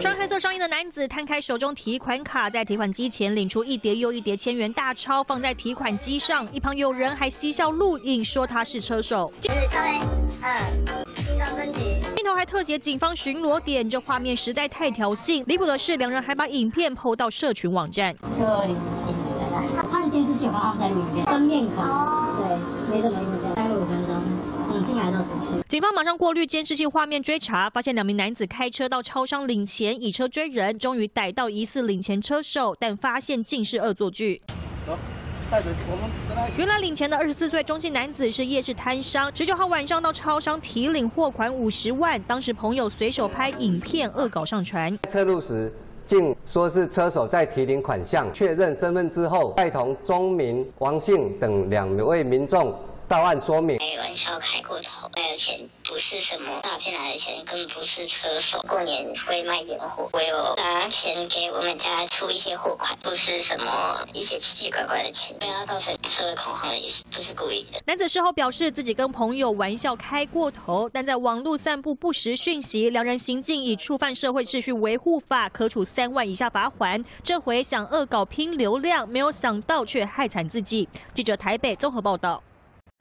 穿黑色上衣的男子摊开手中提款卡，在提款机前领出一叠又一叠千元大钞，放在提款机上。一旁有人还嬉笑录影，说他是车手。镜头还特写警方巡逻点，这画面实在太挑衅。离谱的是，两人还把影片 PO 到社群网站。看监视器，我刚刚在里面，真面孔，对，没什么印象，待了五分钟。警方马上过滤监视器画面追查，发现两名男子开车到超商领钱，以车追人，终于逮到疑似领钱车手，但发现竟是恶作剧。原来领钱的二十四岁中性男子是夜市摊商，十九号晚上到超商提领货款五十万，当时朋友随手拍影片恶搞上传。车路时竟说是车手在提领款项，确认身份之后，带同钟明、王姓等两位民众。到案说明，开笑开过头，来的钱不是什么诈骗来的钱，更不是车手。过年会卖烟火，我有拿钱给我们家出一些货款，不是什么一些奇奇怪怪的钱，不要造成社会恐慌的意思，不是故意的。男子事后表示自己跟朋友玩笑开过头，但在网络散布不实讯息，两人行径已触犯社会秩序维护法，可处三万以下罚款。这回想恶搞拼流量，没有想到却害惨自己。记者台北综合报道。